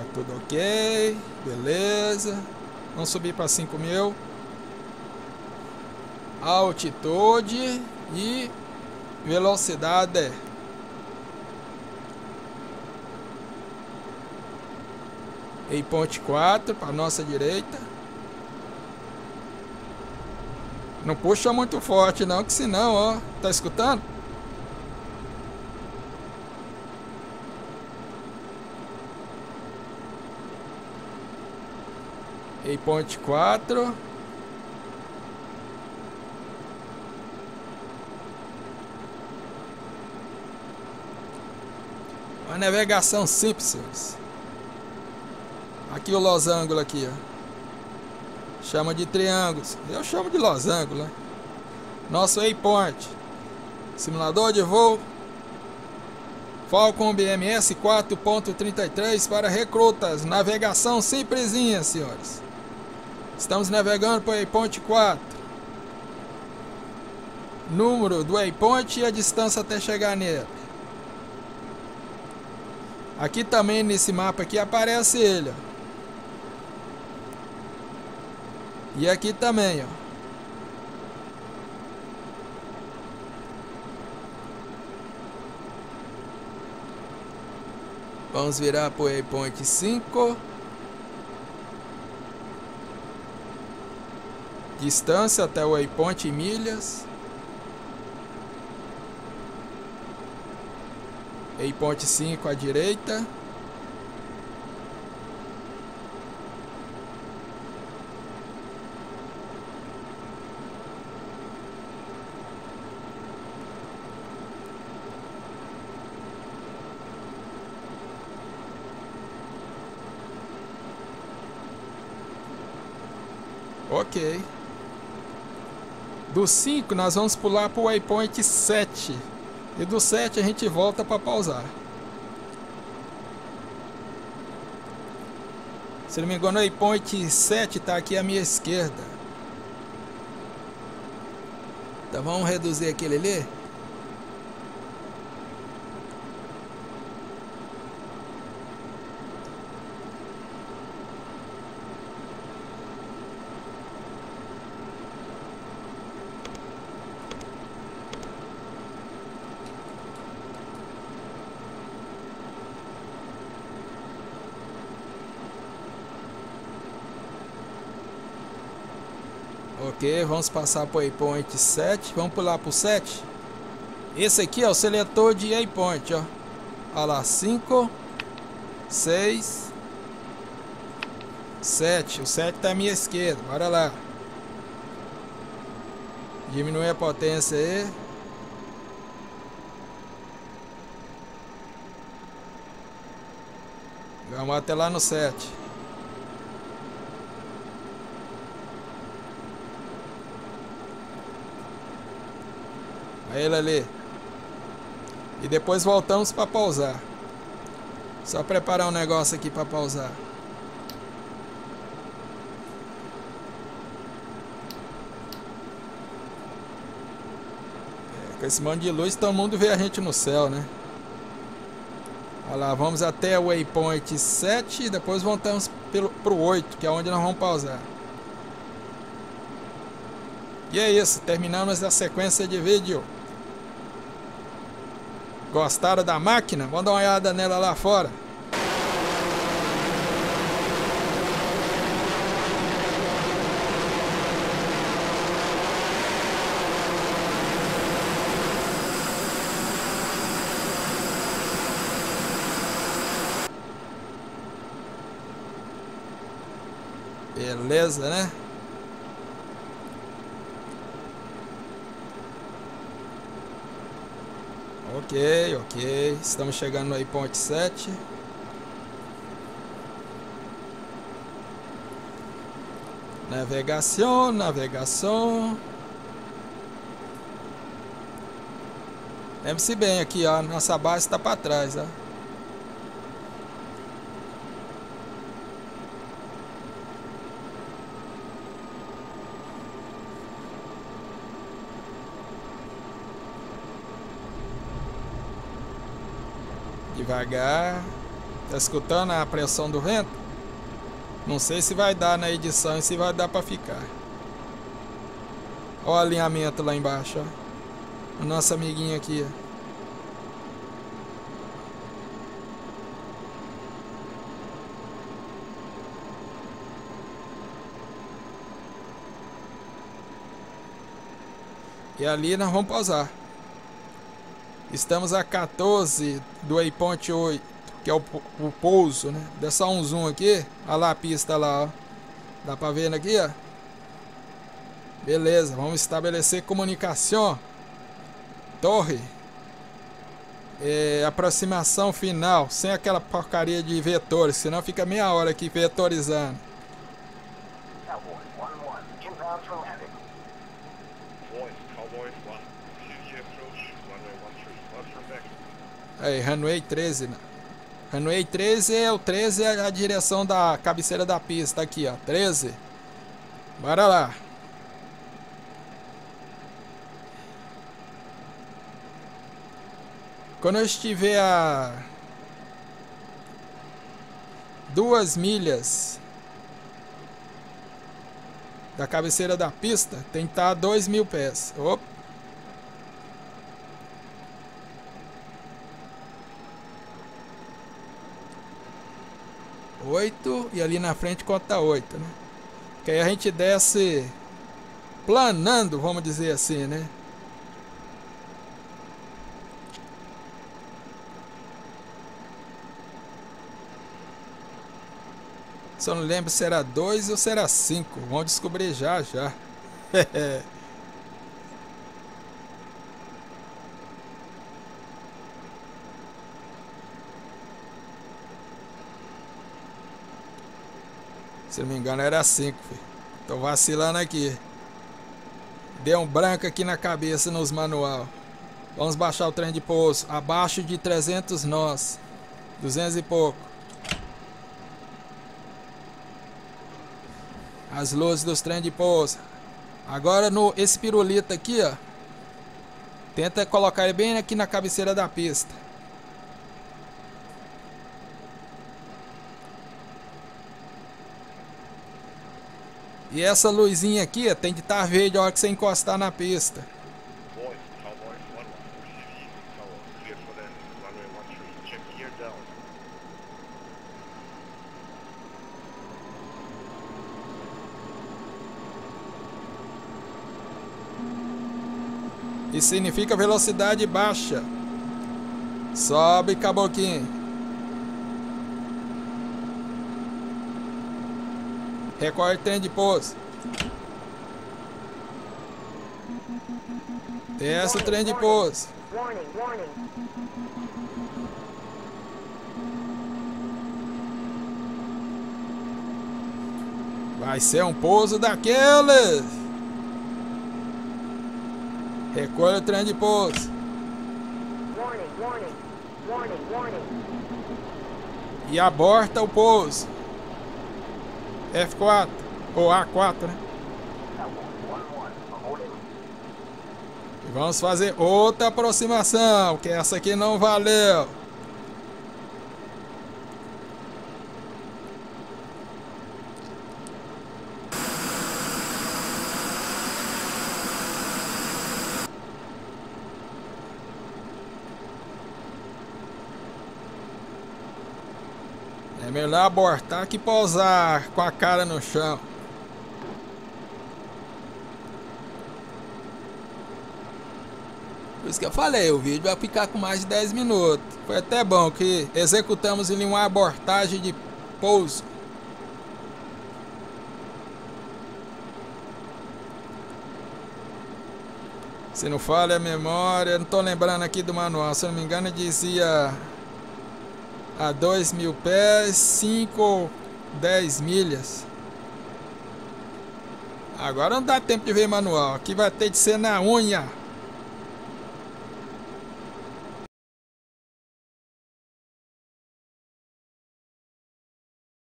Tá tudo ok. Beleza. Vamos subir para 5 mil. Altitude e velocidade. Em ponte 4 para nossa direita. Não puxa muito forte não, que senão, ó, tá escutando? Ponte 4. Uma navegação simples. Aqui o losango aqui, ó. Chama de triângulos. Eu chamo de losango, né? Nosso waypoint. Simulador de voo. Falcon BMS 4.33 para recrutas. Navegação simplesinha, senhores. Estamos navegando para o waypoint 4. Número do waypoint e a distância até chegar nele. Aqui também nesse mapa aqui aparece ele. E aqui também, ó. Vamos virar para o waypoint 5. Distância até o waypoint em milhas. Waypoint 5 à direita. Ok. Do 5 nós vamos pular para o waypoint 7. E do 7 a gente volta para pausar. Se não me engano, o waypoint 7 está aqui à minha esquerda. Então vamos reduzir aquele ali. Ok, vamos passar para o waypoint 7. Vamos pular para o 7. Esse aqui é o seletor de waypoint, ó. Olha lá, 5, 6, 7. O 7 está à minha esquerda. Bora lá. Diminui a potência aí. Vamos até lá no 7. Aí ele ali. E depois voltamos para pausar. Só preparar um negócio aqui para pausar. É, com esse monte de luz, todo mundo vê a gente no céu, né? Olha lá, vamos até o waypoint 7 e depois voltamos para o 8, que é onde nós vamos pausar. E é isso, terminamos a sequência de vídeo. Gostaram da máquina? Vamos dar uma olhada nela lá fora. Beleza, né? Ok, ok. Estamos chegando no waypoint 7. Navegação, navegação. Lembre-se bem aqui, ó. Nossa base está para trás, ó. Devagar. Tá escutando a pressão do vento? Não sei se vai dar na edição e se vai dar para ficar. Olha o alinhamento lá embaixo, ó. O nosso amiguinho aqui, ó. E ali nós vamos pausar. Estamos a 14 do waypoint 8, que é o, o pouso, né? Dá só um zoom aqui. Olha lá a pista lá, ó. Dá pra ver aqui, ó. Beleza, vamos estabelecer comunicação. Torre. É, aproximação final, sem aquela porcaria de vetores, senão fica meia hora aqui vetorizando. Aí, runway 13, né? Runway 13 é o 13 é a direção da cabeceira da pista aqui, ó. 13. Bora lá. Quando eu estiver a duas milhas da cabeceira da pista, tem que estar a dois mil pés. Opa. Oito e ali na frente conta oito, né? Que aí a gente desce planando, vamos dizer assim, né? Só não lembro se era 2 ou se era 5. Vamos descobrir já, já. se não me engano era 5, Tô vacilando aqui. Deu um branco aqui na cabeça nos manual. Vamos baixar o trem de pouso. Abaixo de 300 nós. 200 e pouco. As luzes dos trem de pouso. Agora no esse pirulito aqui, ó. Tenta colocar ele bem aqui na cabeceira da pista. E essa luzinha aqui ó, tem de estar verde a hora que você encostar na pista. E significa velocidade baixa. Sobe, caboquinho. Recorre trem de pouso. Desce o trem de pouso. Vai ser um pouso daqueles. Recolha o trem de pouso. E aborta o pouso. F4 ou A4, né? E vamos fazer outra aproximação, que essa aqui não valeu. É melhor abortar que pousar com a cara no chão. Por isso que eu falei, o vídeo vai ficar com mais de 10 minutos. Foi até bom que executamos em uma abortagem de pouso. Se não falha a memória, não estou lembrando aqui do manual, se não me engano dizia a 2 mil pés, 5 ou 10 milhas. Agora não dá tempo de ver manual. Aqui vai ter de ser na unha.